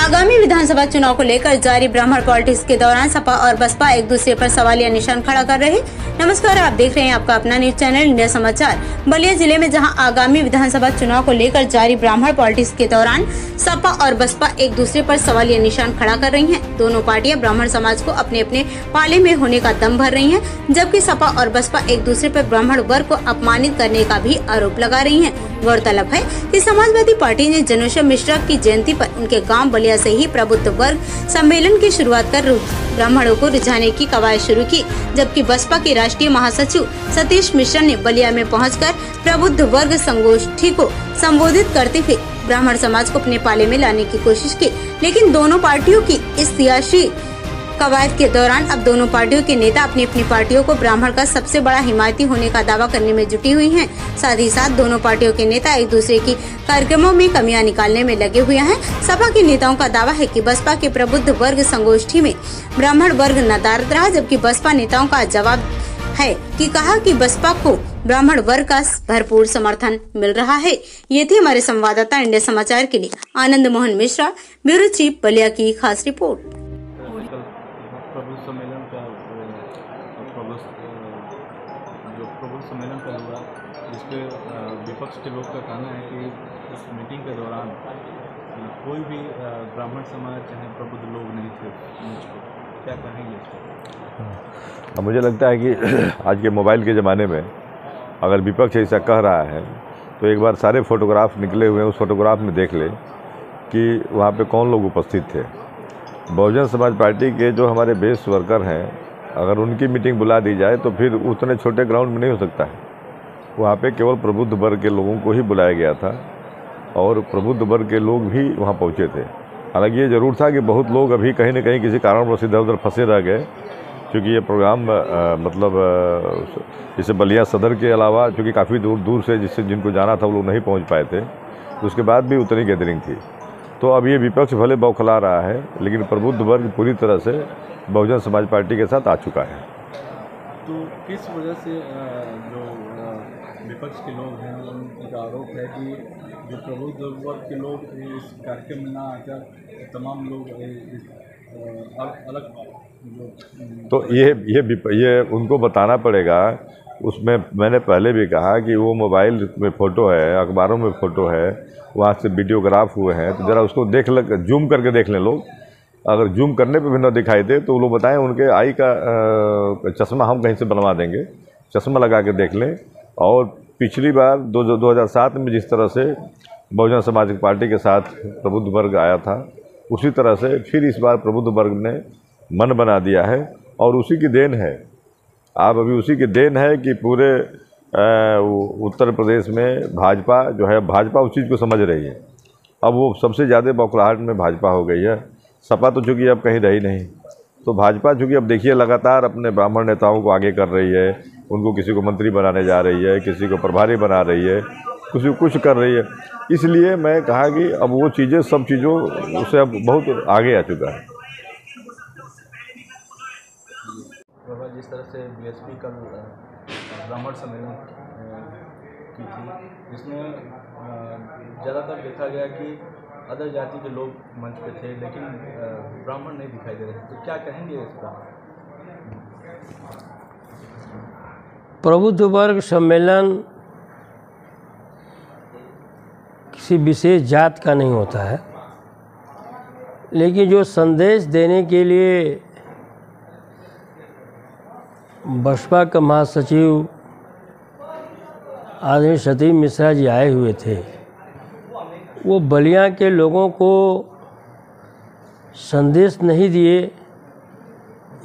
आगामी विधानसभा चुनाव को लेकर जारी ब्राह्मण पॉलिटिक्स के दौरान सपा और बसपा एक दूसरे पर सवालिया निशान खड़ा कर रहे नमस्कार, आप देख रहे हैं आपका अपना न्यूज़ चैनल, इंडिया समाचार। बलिया ज़िले में जहाँ आगामी विधानसभा चुनाव को लेकर जारी ब्राह्मण पॉलिटिक्स के दौरान सपा और बसपा एक दूसरे पर सवालिया निशान खड़ा कर रही हैं। दोनों पार्टियाँ ब्राह्मण समाज को अपने अपने पाले में होने का दम भर रही हैं, जबकि सपा और बसपा एक दूसरे पर ब्राह्मण वर्ग को अपमानित करने का भी आरोप लगा रही हैं। गौरतलब है कि समाजवादी पार्टी ने जनुषा मिश्रा की जयंती पर उनके गाँव बलिया से ही प्रबुद्ध वर्ग सम्मेलन की शुरुआत कर ब्राह्मणों को रिझाने की कवायद शुरू की, जबकि बसपा के राष्ट्रीय महासचिव सतीश मिश्रा ने बलिया में पहुंचकर प्रबुद्ध वर्ग संगोष्ठी को संबोधित करते हुए ब्राह्मण समाज को अपने पाले में लाने की कोशिश की। लेकिन दोनों पार्टियों की इस सियासी कवायद के दौरान अब दोनों पार्टियों के नेता अपनी अपनी पार्टियों को ब्राह्मण का सबसे बड़ा हिमायती होने का दावा करने में जुटी हुई हैं। साथ ही साथ दोनों पार्टियों के नेता एक दूसरे की कार्यक्रमों में कमियाँ निकालने में लगे हुए हैं। सपा के नेताओं का दावा है कि बसपा के प्रबुद्ध वर्ग संगोष्ठी में ब्राह्मण वर्ग नदारत रहा, जबकि बसपा नेताओं का जवाब है कि कहा कि बसपा को ब्राह्मण वर्ग का भरपूर समर्थन मिल रहा है। ये थे हमारे संवाददाता इंडिया समाचार के लिए। आनंद मोहन मिश्रा, ब्यूरो चीफ बलिया की खास रिपोर्ट। जो प्रभु सम्मेलन का हुआ जिस पे विपक्ष के लोग का कहना है कि इस मीटिंग के दौरान कोई भी ब्राह्मण समाज चाहे प्रबुद्ध लोग नहीं थे पे क्या कहेंगे इस अब मुझे लगता है कि आज के मोबाइल के ज़माने में, अगर विपक्ष ऐसा कह रहा है तो एक बार सारे फोटोग्राफ निकले हुए हैं, उस फोटोग्राफ में देख ले कि वहाँ पे कौन लोग उपस्थित थे। बहुजन समाज पार्टी के जो हमारे बेस वर्कर हैं अगर उनकी मीटिंग बुला दी जाए तो फिर उतने छोटे ग्राउंड में नहीं हो सकता है। वहाँ पे केवल प्रबुद्ध वर्ग के लोगों को ही बुलाया गया था और प्रबुद्ध वर्ग के लोग भी वहाँ पहुँचे थे। हालाँकि ये ज़रूर था कि बहुत लोग अभी कहीं ना कहीं किसी कारण कारणवश इधर उधर फंसे रह गए क्योंकि ये प्रोग्राम अ, मतलब जैसे बलिया सदर के अलावा चूँकि काफ़ी दूर दूर से जिससे जिनको जाना था वो लोग नहीं पहुँच पाए थे। उसके बाद भी उतनी गैदरिंग थी। तो अब ये विपक्ष भले बौखला रहा है लेकिन प्रबुद्ध वर्ग पूरी तरह से बहुजन समाज पार्टी के साथ आ चुका है। तो किस वजह से जो विपक्ष के लोग हैं उनका आरोप है कि जो प्रबुद्ध वर्ग के लोग इस कार्यक्रम में ना आकर तमाम लोग अलग तो ये ये ये उनको बताना पड़ेगा उसमें मैंने पहले भी कहा कि वो मोबाइल में फ़ोटो है, अखबारों में फ़ोटो है, वहाँ से वीडियोग्राफ हुए हैं तो ज़रा उसको देख लग, जूम करके देख लें लोग। अगर जूम करने पे भी ना दिखाई दे तो वो लोग बताएँ, उनके आई का चश्मा हम कहीं से बनवा देंगे। चश्मा लगा के देख लें। और पिछली बार दो दो हज़ार सात में जिस तरह से बहुजन समाज पार्टी के साथ प्रबुद्ध वर्ग आया था, उसी तरह से फिर इस बार प्रबुद्ध वर्ग ने मन बना दिया है। और उसी की देन है आप अभी उसी की देन है कि पूरे उत्तर प्रदेश में भाजपा जो है, भाजपा उस चीज़ को समझ रही है। अब वो सबसे ज़्यादा बौखलाहट में भाजपा हो गई है। सपा तो चूँकि अब कहीं रही नहीं तो भाजपा चूँकि अब देखिए, लगातार अपने ब्राह्मण नेताओं को आगे कर रही है, उनको किसी को मंत्री बनाने जा रही है, किसी को प्रभारी बना रही है किसी को कुछ कर रही है। इसलिए मैं कहा कि अब वो चीज़ें, सब चीज़ों से अब बहुत आगे आ चुका है। से बीएसपी कल ब्राह्मण सम्मेलन की थी, जिसमें ज़्यादातर देखा गया कि अदर जाति के लोग मंच पे थे, लेकिन ब्राह्मण नहीं दिखाई दे रहे तो क्या कहेंगे इस पर प्रबुद्ध वर्ग सम्मेलन किसी विशेष जात का नहीं होता है, लेकिन जो संदेश देने के लिए बसपा का महासचिव आदमी सतीश मिश्रा जी आए हुए थे। वो बलिया के लोगों को संदेश नहीं दिए।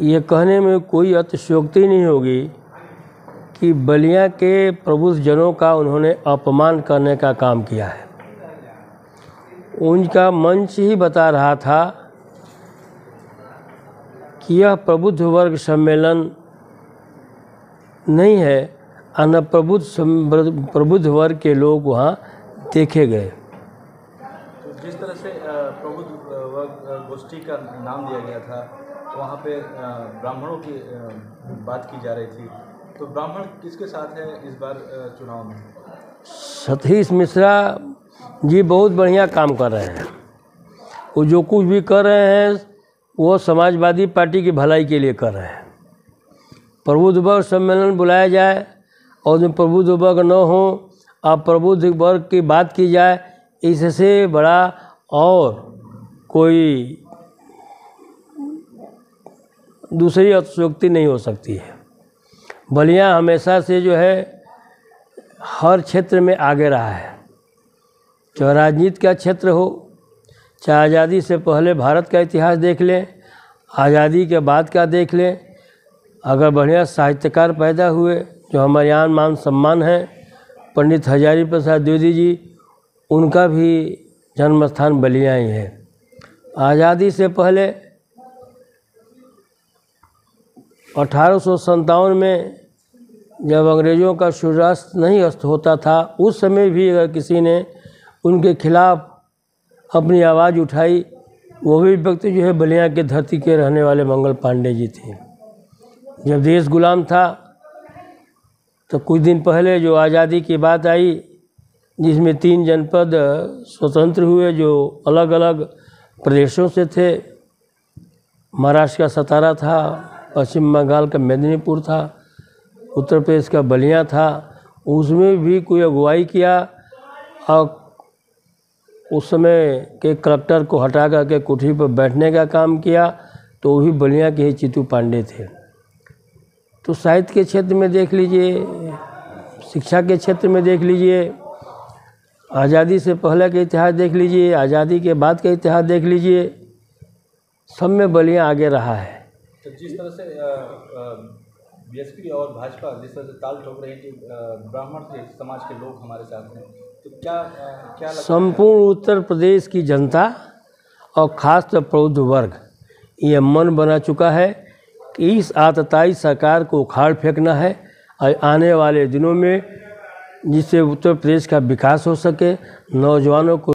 ये कहने में कोई अतिशयोक्ति नहीं होगी कि बलिया के प्रबुद्ध जनों का उन्होंने अपमान करने का काम किया है। उनका मंच ही बता रहा था कि यह प्रबुद्ध वर्ग सम्मेलन नहीं है अन प्रबुद्ध प्रबुद्ध वर्ग के लोग वहाँ देखे गए। तो जिस तरह से प्रबुद्ध वर्ग गोष्ठी का नाम दिया गया था वहाँ पे ब्राह्मणों की बात की जा रही थी तो ब्राह्मण किसके साथ है इस बार चुनाव में? सतीश मिश्रा जी बहुत बढ़िया काम कर रहे हैं। वो जो कुछ भी कर रहे हैं वो समाजवादी पार्टी की भलाई के लिए कर रहे हैं। प्रबुद्ध वर्ग सम्मेलन बुलाया जाए और जो प्रबुद्ध वर्ग न हो अब प्रबुद्ध वर्ग की बात की जाए, इससे बड़ा और कोई दूसरी अतिशयोक्ति नहीं हो सकती है। बलिया हमेशा से जो है, हर क्षेत्र में आगे रहा है। चाहे राजनीति का क्षेत्र हो, चाहे आज़ादी से पहले भारत का इतिहास देख लें, आज़ादी के बाद का देख लें अगर बढ़िया साहित्यकार पैदा हुए, जो हमारे यहाँ मान सम्मान है, पंडित हजारी प्रसाद द्विवेदी जी, उनका भी जन्म स्थान बलिया ही। है आज़ादी से पहले अठारह में जब अंग्रेज़ों का सूर्यास्त नहीं अस्त होता था, उस समय भी अगर किसी ने उनके खिलाफ अपनी आवाज़ उठाई, वो भी व्यक्ति जो है बलिया के धरती के रहने वाले मंगल पांडे जी थे। जब देश गुलाम था तो कुछ दिन पहले जो आज़ादी की बात आई, जिसमें तीन जनपद स्वतंत्र हुए, जो अलग अलग प्रदेशों से थे। महाराष्ट्र का सतारा था, पश्चिम बंगाल का मेदिनीपुर था, उत्तर प्रदेश का बलिया था। उसमें भी कोई अगुवाई किया, और उस समय के कलेक्टर को हटा करके कुठी पर बैठने का काम किया तो वही बलिया के ही चितू पांडे थे। तो साहित्य के क्षेत्र में देख लीजिए शिक्षा के क्षेत्र में देख लीजिए आज़ादी से पहले का इतिहास देख लीजिए आज़ादी के बाद का इतिहास देख लीजिए सब में बलिया आगे रहा है। तो जिस तरह से बीएसपी और भाजपा जिस तरह से ताल ठोक रही है कि ब्राह्मण थे समाज के लोग हमारे साथ हैं तो क्या क्या संपूर्ण उत्तर प्रदेश की जनता और खास तो प्रौद्ध वर्ग ये मन बना चुका है। इस आतताई सरकार को उखाड़ फेंकना है। और आने वाले दिनों में जिससे उत्तर प्रदेश का विकास हो सके, नौजवानों को